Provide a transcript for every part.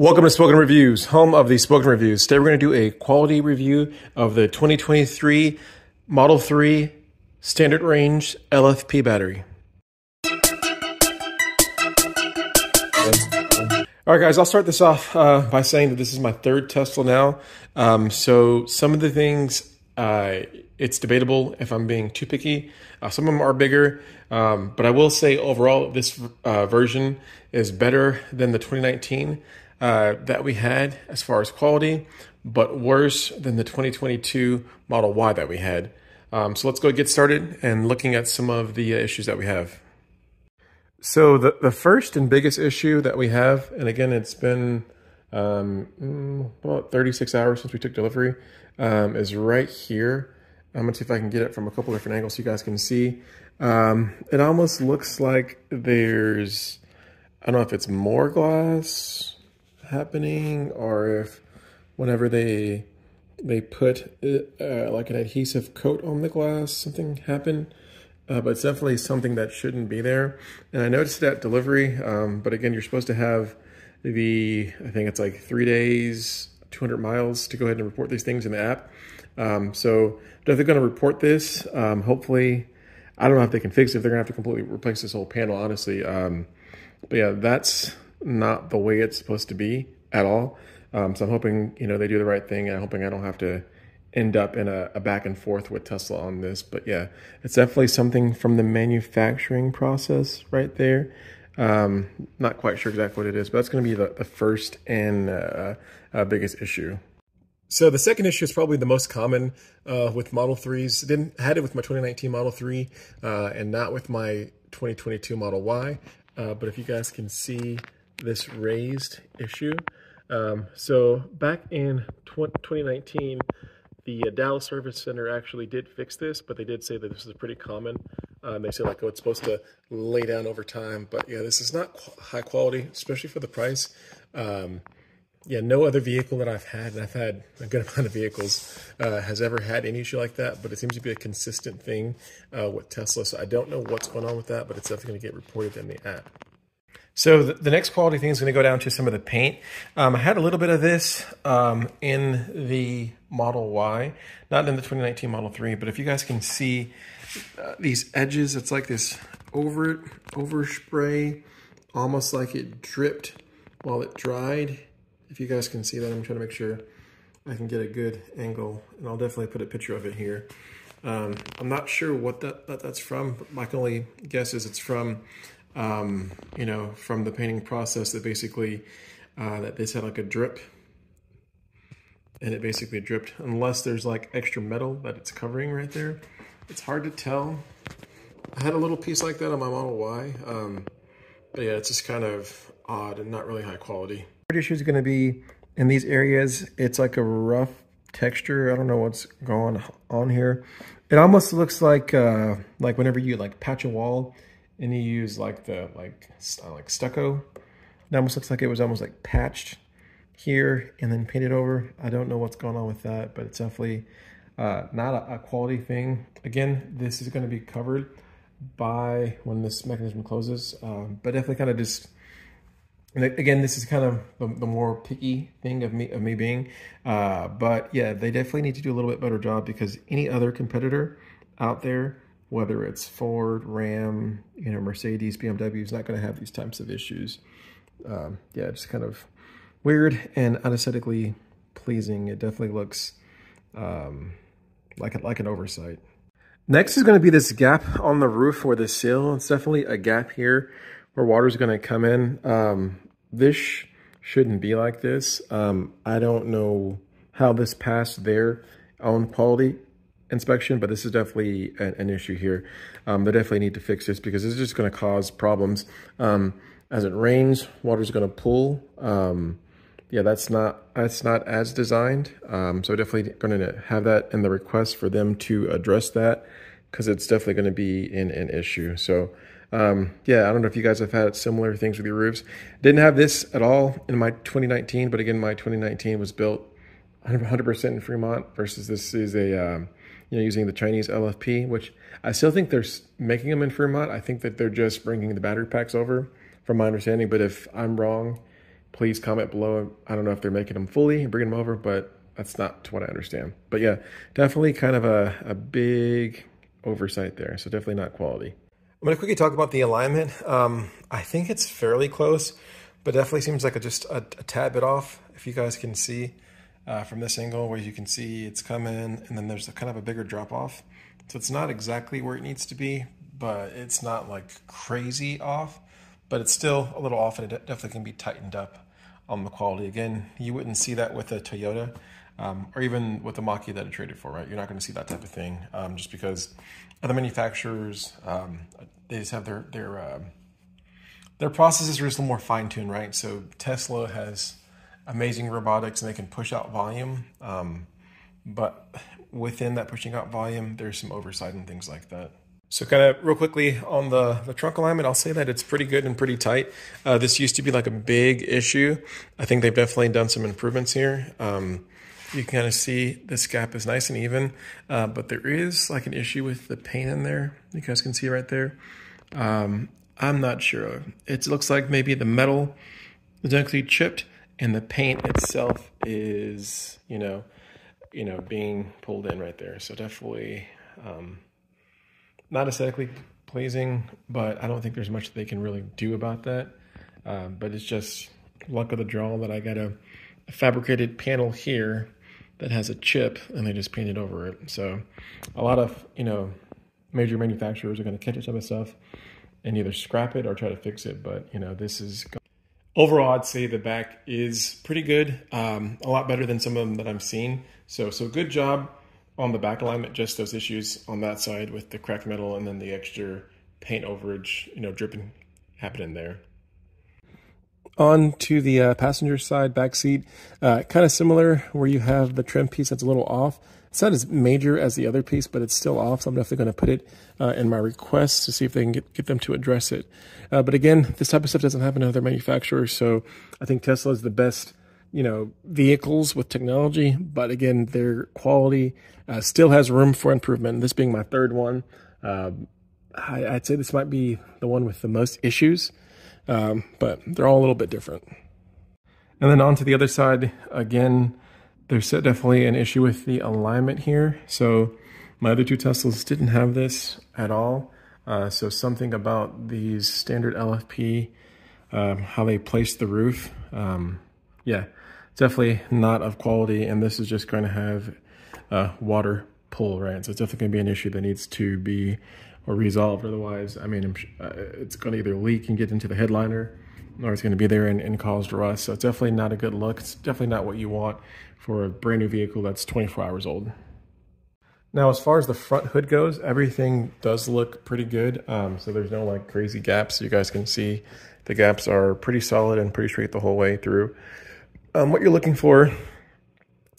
Welcome to Spoken Reviews, home of the Spoken Reviews. Today we're going to do a quality review of the 2023 Model 3 Standard Range LFP battery. All right, guys, I'll start this off uh, by saying that this is my third Tesla now. Um, so some of the things, uh, it's debatable if I'm being too picky. Uh, some of them are bigger, um, but I will say overall, this uh, version is better than the 2019 uh, that we had as far as quality, but worse than the 2022 Model Y that we had. Um, so let's go get started and looking at some of the uh, issues that we have. So the, the first and biggest issue that we have, and again, it's been um, mm, about 36 hours since we took delivery, um, is right here. I'm gonna see if I can get it from a couple different angles so you guys can see. Um, it almost looks like there's, I don't know if it's more glass happening or if whenever they they put uh, like an adhesive coat on the glass, something happened. Uh, but it's definitely something that shouldn't be there. And I noticed that delivery, um, but again, you're supposed to have the, I think it's like three days, 200 miles to go ahead and report these things in the app. Um, so definitely going to report this. Um, hopefully, I don't know if they can fix it, if they're going to have to completely replace this whole panel, honestly. Um, but yeah, that's not the way it's supposed to be at all. Um, so I'm hoping, you know, they do the right thing I'm hoping I don't have to end up in a, a, back and forth with Tesla on this. But yeah, it's definitely something from the manufacturing process right there. Um, not quite sure exactly what it is, but that's going to be the, the first and uh, uh, biggest issue. So the second issue is probably the most common uh, with Model 3s. Didn't had it with my 2019 Model 3 uh, and not with my 2022 Model Y. Uh, but if you guys can see this raised issue. Um, so back in 2019, the uh, Dallas Service Center actually did fix this, but they did say that this is pretty common. Um, they say like, oh, it's supposed to lay down over time, but yeah, this is not qu high quality, especially for the price. Um, yeah, no other vehicle that I've had, and I've had a good amount of vehicles, uh, has ever had any issue like that, but it seems to be a consistent thing uh, with Tesla. So I don't know what's going on with that, but it's definitely going to get reported in the app. So the, next quality thing is going to go down to some of the paint. Um, I had a little bit of this um, in the Model Y, not in the 2019 Model 3, but if you guys can see uh, these edges, it's like this over overspray, almost like it dripped while it dried. If you guys can see that, I'm trying to make sure I can get a good angle, and I'll definitely put a picture of it here. Um, I'm not sure what that, that that's from, but my only guess is it's from um, you know, from the painting process that basically, uh, that they said like a drip and it basically dripped unless there's like extra metal that it's covering right there. It's hard to tell. I had a little piece like that on my Model Y, um, but yeah, it's just kind of odd and not really high quality. Issue is going to be in these areas, it's like a rough texture. I don't know what's going on here. It almost looks like uh, like whenever you like patch a wall and he used like the like uh, like stucco. It almost looks like it was almost like patched here and then painted over. I don't know what's going on with that, but it's definitely uh, not a, a, quality thing. Again, this is going to be covered by when this mechanism closes, um, but definitely kind of just. Again, this is kind of the, the, more picky thing of me of me being, uh, but yeah, they definitely need to do a little bit better job because any other competitor out there whether it's Ford, Ram, you know, Mercedes, BMW is not going to have these types of issues. Um, yeah, just kind of weird and unesthetically pleasing. It definitely looks um, like, like an oversight. Next is going to be this gap on the roof or the sill. It's definitely a gap here where water is going to come in. Um, this sh shouldn't be like this. Um, I don't know how this passed their own quality inspection, but this is definitely an, an issue here. Um, they definitely need to fix this because this is just going to cause problems. Um, as it rains, water's going to pool. Um, yeah, that's not that's not as designed. Um, so definitely going to have that in the request for them to address that because it's definitely going to be an, an issue. So um, yeah, I don't know if you guys have had similar things with your roofs. Didn't have this at all in my 2019, but again, my 2019 was built 100% in Fremont versus this is a um, you know, using the Chinese LFP, which I still think they're making them in Fremont. I think that they're just bringing the battery packs over, from my understanding. But if I'm wrong, please comment below. I don't know if they're making them fully and bringing them over, but that's not what I understand. But yeah, definitely kind of a, a big oversight there. So definitely not quality. I'm going to quickly talk about the alignment. Um, I think it's fairly close, but definitely seems like a, just a, a, tad bit off. If you guys can see uh, from this angle where you can see it's coming and then there's a kind of a bigger drop off. So it's not exactly where it needs to be, but it's not like crazy off, but it's still a little off and it definitely can be tightened up on the quality. Again, you wouldn't see that with a Toyota um, or even with the Mach-E that I traded for, right? You're not going to see that type of thing um, just because other manufacturers, um, they just have their, their, uh, their processes are just a little more fine-tuned, right? So Tesla has amazing robotics and they can push out volume. Um, but within that pushing out volume, there's some oversight and things like that. So kind of real quickly on the, the trunk alignment, I'll say that it's pretty good and pretty tight. Uh, this used to be like a big issue. I think they've definitely done some improvements here. Um, you can kind of see this gap is nice and even, uh, but there is like an issue with the paint in there. You guys can see right there. Um, I'm not sure. It looks like maybe the metal is actually chipped and the paint itself is, you know, you know, being pulled in right there. So definitely, um, not aesthetically pleasing, but I don't think there's much they can really do about that. Um, but it's just luck of the draw that I got a, a, fabricated panel here that has a chip and they just painted over it. So a lot of, you know, major manufacturers are going to catch some of stuff and either scrap it or try to fix it. But, you know, this is overall, I'd say the back is pretty good. Um, a lot better than some of them that I'm seeing. So, so good job on the back alignment, just those issues on that side with the cracked metal and then the extra paint overage, you know, dripping happening there. On to the uh, passenger side back seat, uh, kind of similar where you have the trim piece that's a little off. It's not as major as the other piece, but it's still off. So I'm definitely going to put it uh, in my requests to see if they can get, get them to address it. Uh, but again, this type of stuff doesn't happen to other manufacturers. So I think Tesla is the best you know, vehicles with technology, but again, their quality uh, still has room for improvement. This being my third one, uh, I, would say this might be the one with the most issues, um, but they're all a little bit different. And then on to the other side, again, there's definitely an issue with the alignment here. So my other two Teslas didn't have this at all. Uh, so something about these standard LFP, um, how they place the roof, um, yeah, definitely not of quality. And this is just going to have uh, water pull, right? So it's definitely going to be an issue that needs to be resolved. Otherwise, I mean, uh, it's going to either leak and get into the headliner or it's going to be there and, and cause rust. So it's definitely not a good look. It's definitely not what you want for a brand new vehicle that's 24 hours old. Now, as far as the front hood goes, everything does look pretty good. Um, so there's no like crazy gaps. You guys can see the gaps are pretty solid and pretty straight the whole way through. Um, what you're looking for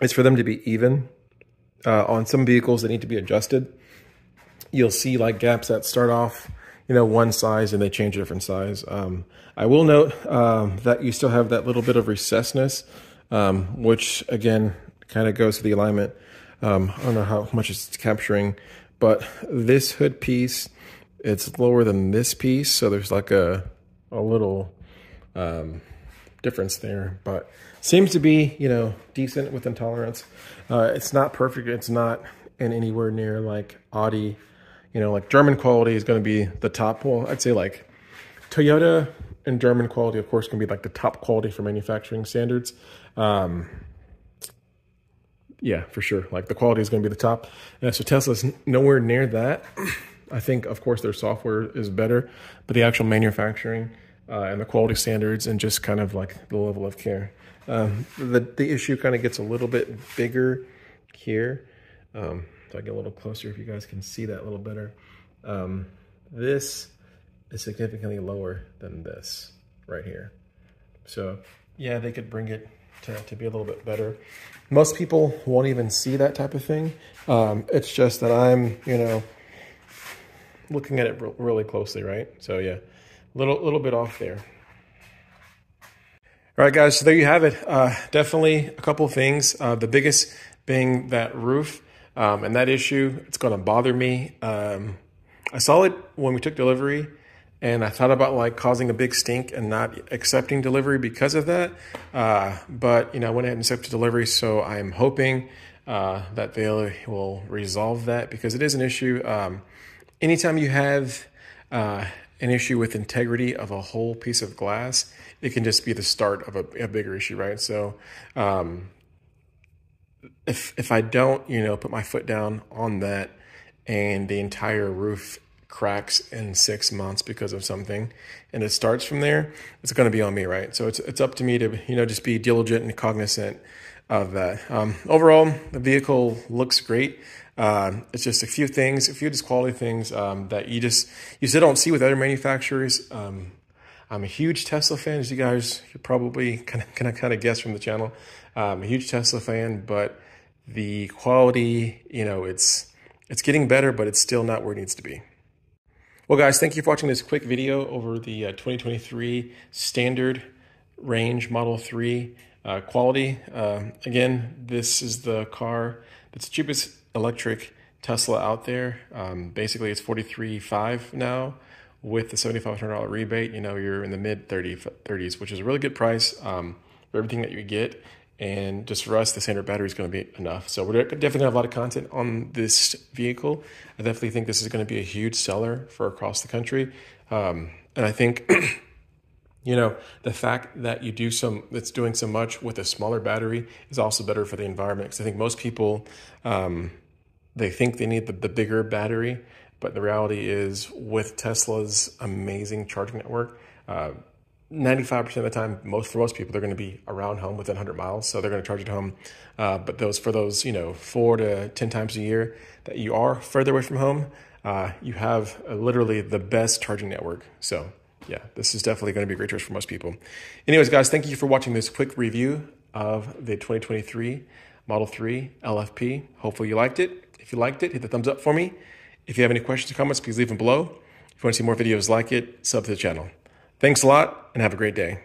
is for them to be even. Uh, on some vehicles that need to be adjusted, you'll see like gaps that start off, you know, one size and they change a different size. Um, I will note um, that you still have that little bit of recessness, um, which again kind of goes to the alignment. Um, I don't know how much it's capturing, but this hood piece, it's lower than this piece. So there's like a, a little um, difference there, but seems to be, you know, decent with intolerance. Uh, it's not perfect. It's not in anywhere near like Audi, you know, like German quality is going to be the top. Well, I'd say like Toyota and German quality, of course, can be like the top quality for manufacturing standards. Um, yeah, for sure. Like the quality is going to be the top. Uh, so Tesla's nowhere near that. I think, of course, their software is better, but the actual manufacturing uh, and the quality standards and just kind of like the level of care. Um, the, the issue kind of gets a little bit bigger here. Um, I get a little closer if you guys can see that a little better. Um, this is significantly lower than this right here. So yeah, they could bring it to, to be a little bit better. Most people won't even see that type of thing. Um, it's just that I'm, you know, looking at it really closely, right? So yeah, little little bit off there. All right, guys, so there you have it. Uh, definitely a couple things. Uh, the biggest being that roof um, and that issue. It's going to bother me. Um, I saw it when we took delivery, and I thought about like causing a big stink and not accepting delivery because of that. Uh, but you know, I went ahead and accepted delivery, so I'm hoping uh, that they will resolve that because it is an issue. Um, anytime you have uh, an issue with integrity of a whole piece of glass, it can just be the start of a, a bigger issue, right? So, um, if if I don't, you know, put my foot down on that, and the entire roof cracks in six months because of something and it starts from there it's going to be on me right? So it's, it's up to me to you know just be diligent and cognizant of that. Um, overall the vehicle looks great. Uh, it's just a few things a few just quality things um, that you just you still don't see with other manufacturers. Um, i'm a huge tesla fan as you guys you probably kind of kind of kind of guess from the channel. I'm a huge tesla fan but the quality you know it's it's getting better but it's still not where it needs to be well, guys, thank you for watching this quick video over the uh, 2023 standard range Model 3 uh, quality. Uh, again, this is the car that's the cheapest electric Tesla out there. Um, basically, it's 43.5 now with the $7,500 rebate. You know, you're in the mid 30, 30s, which is a really good price um, for everything that you get. And just for us, the standard battery is going to be enough. So we're definitely going to have a lot of content on this vehicle. I definitely think this is going to be a huge seller for across the country. Um, and I think, you know, the fact that you do some, that's doing so much with a smaller battery is also better for the environment. Because I think most people, um, they think they need the, the bigger battery, but the reality is with Tesla's amazing charging network, uh, 95% of the time, most for most people, they're going to be around home within 100 miles, so they're going to charge at home. Uh, but those for those, you know, four to 10 times a year that you are further away from home, uh, you have uh, literally the best charging network. So yeah, this is definitely going to be a great choice for most people. Anyways, guys, thank you for watching this quick review of the 2023 Model 3 LFP. Hopefully you liked it. If you liked it, hit the thumbs up for me. If you have any questions or comments, please leave them below. If you want to see more videos like it, sub to the channel. Thanks a lot and have a great day.